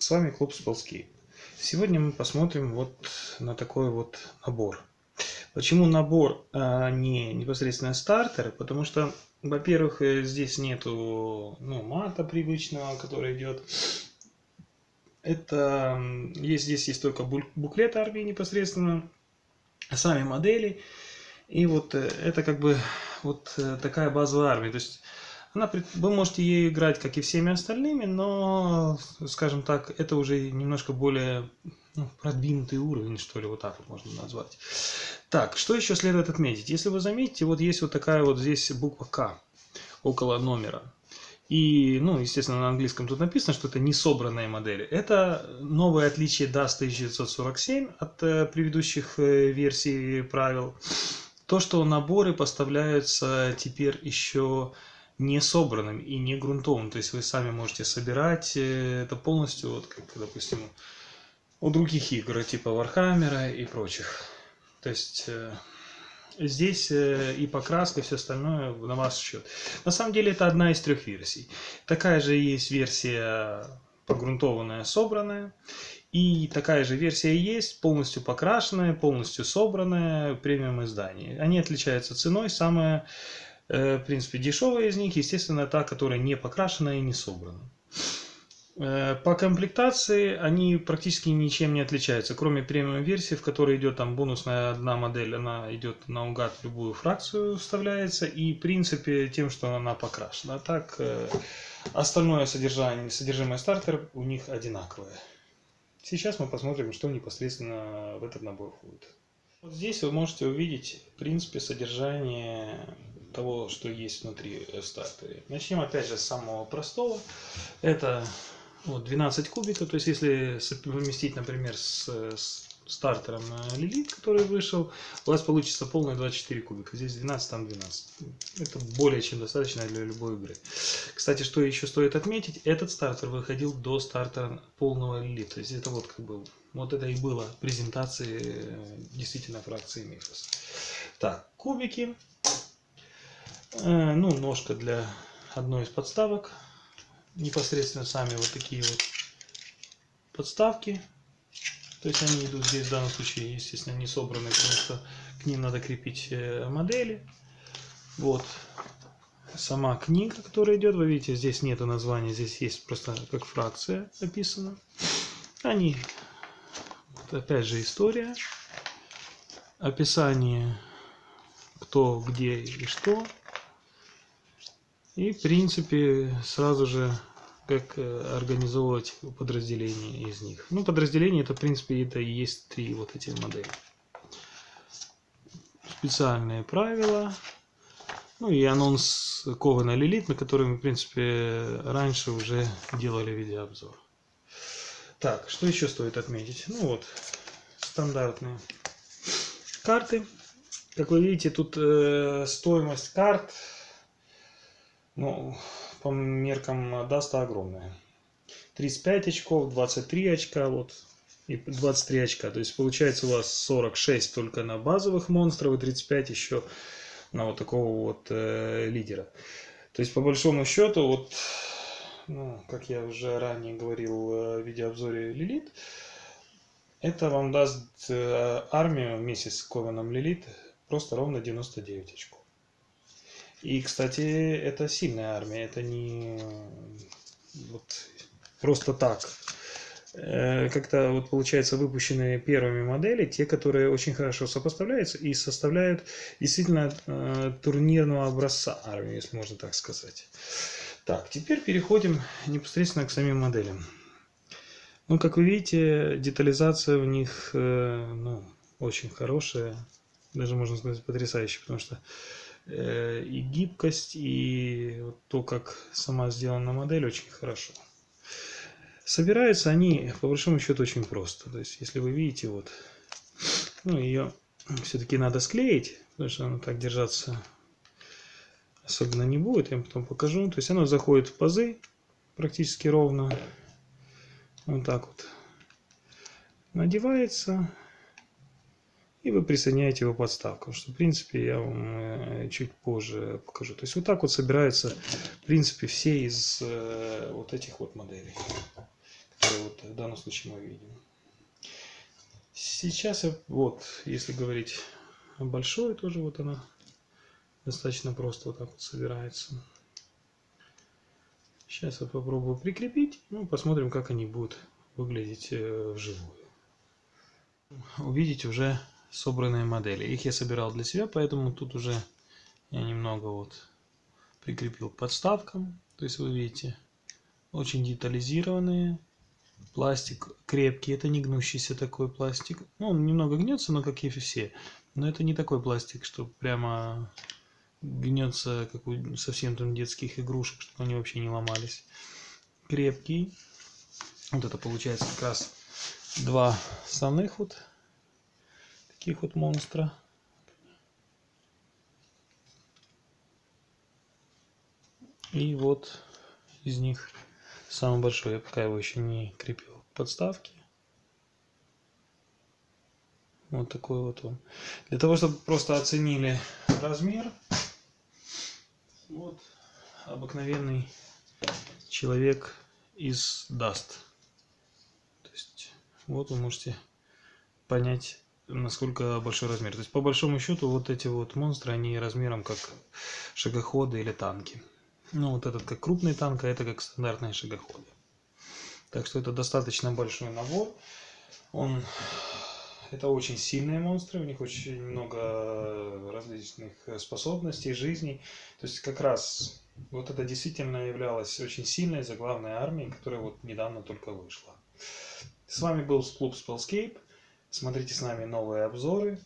С вами Клуб Сползки. Сегодня мы посмотрим вот на такой вот набор. Почему набор, а не непосредственно стартер? Потому что, во-первых, э, здесь нету ну, мата привычного, который идет. Это есть здесь есть только буклет армии непосредственно, сами модели. И вот э, это как бы вот э, такая базовая армия. То есть она, вы можете ей играть, как и всеми остальными, но, скажем так, это уже немножко более ну, продвинутый уровень, что ли, вот так вот можно назвать. Так, что еще следует отметить? Если вы заметите, вот есть вот такая вот здесь буква К около номера. И, ну, естественно, на английском тут написано, что это не собранные модели. Это новое отличие DAS 1947 от э, предыдущих э, версий правил. То, что наборы поставляются теперь еще не собранным и не грунтовым. То есть вы сами можете собирать э, это полностью, вот как, допустим, у других игр, типа Warhammer а и прочих. То есть э, здесь э, и покраска, и все остальное на ваш счет. На самом деле это одна из трех версий. Такая же есть версия погрунтованная, собранная. И такая же версия есть, полностью покрашенная, полностью собранная, премиум издание. Они отличаются ценой. Самая Э, в принципе, дешевая из них, естественно, та, которая не покрашена и не собрана. Э, по комплектации они практически ничем не отличаются, кроме премиум версии, в которой идет там бонусная одна модель, она идет наугад в любую фракцию вставляется, и в принципе тем, что она покрашена. А так э, остальное содержание, содержимое стартера у них одинаковое. Сейчас мы посмотрим, что непосредственно в этот набор входит. Вот здесь вы можете увидеть, в принципе, содержание того, что есть внутри стартера. Начнем опять же с самого простого. Это вот 12 кубиков, то есть если совместить, например, с, с стартером Лилит, который вышел, у вас получится полные 24 кубика. Здесь 12, там 12. Это более чем достаточно для любой игры. Кстати, что еще стоит отметить, этот стартер выходил до стартера полного Лилит. То есть это вот как бы, вот это и было презентации действительно фракции Мифос. Так, кубики. Э, ну, ножка для одной из подставок. Непосредственно сами вот такие вот подставки. То есть они идут здесь в данном случае, естественно, не собраны, потому что к ним надо крепить э, модели. Вот сама книга, которая идет. Вы видите, здесь нету названия, здесь есть просто как фракция описана. Они, вот опять же, история, описание, кто, где и что. И, в принципе, сразу же как э, организовывать подразделение из них. Ну, подразделение это, в принципе, это и есть три вот эти модели. Специальные правила. Ну и анонс Кована Лилит, на который мы, в принципе, раньше уже делали видеообзор. Так, что еще стоит отметить? Ну вот, стандартные карты. Как вы видите, тут э, стоимость карт ну, по меркам Dust а огромная. 35 очков, 23 очка, вот, и 23 очка. То есть получается у вас 46 только на базовых монстров и 35 еще на вот такого вот э, лидера. То есть по большому счету, вот, ну, как я уже ранее говорил в видеообзоре Лилит, это вам даст э, армию вместе с Кованом Лилит просто ровно 99 очков. И, кстати, это сильная армия, это не вот просто так. Э, как-то вот получается выпущенные первыми модели, те, которые очень хорошо сопоставляются и составляют действительно э, турнирного образца армии, если можно так сказать. Так, теперь переходим непосредственно к самим моделям. Ну, как вы видите, детализация в них э, ну, очень хорошая, даже можно сказать потрясающая, потому что и гибкость, и то, как сама сделана модель, очень хорошо. Собираются они, по большому счету, очень просто. То есть, если вы видите, вот, ну, ее все-таки надо склеить, потому что она так держаться особенно не будет. Я вам потом покажу. То есть, она заходит в пазы практически ровно. Вот так вот. Надевается и вы присоединяете его подставку, что в принципе я вам э, чуть позже покажу. То есть вот так вот собираются в принципе все из э, вот этих вот моделей. которые вот в данном случае мы видим. Сейчас вот, если говорить большой, тоже вот она достаточно просто вот так вот собирается. Сейчас я попробую прикрепить, ну, посмотрим, как они будут выглядеть э, вживую. Увидите уже собранные модели. Их я собирал для себя, поэтому тут уже я немного вот прикрепил к подставкам. То есть вы видите, очень детализированные. Пластик крепкий, это не гнущийся такой пластик. Ну, он немного гнется, но как и все. Но это не такой пластик, что прямо гнется, как у совсем там детских игрушек, чтобы они вообще не ломались. Крепкий. Вот это получается как раз два основных вот таких вот монстра. И вот из них самый большой, я пока его еще не крепил к подставке. Вот такой вот он. Для того, чтобы просто оценили размер, вот обыкновенный человек из Dust. То есть вот вы можете понять, насколько большой размер. То есть по большому счету вот эти вот монстры, они размером как шагоходы или танки. Ну вот этот как крупный танк, а это как стандартные шагоходы. Так что это достаточно большой набор. Он это очень сильные монстры, у них очень много различных способностей, жизней. То есть как раз вот это действительно являлось очень сильной заглавной армией, которая вот недавно только вышла. С вами был клуб Spellscape. Смотрите с нами новые обзоры.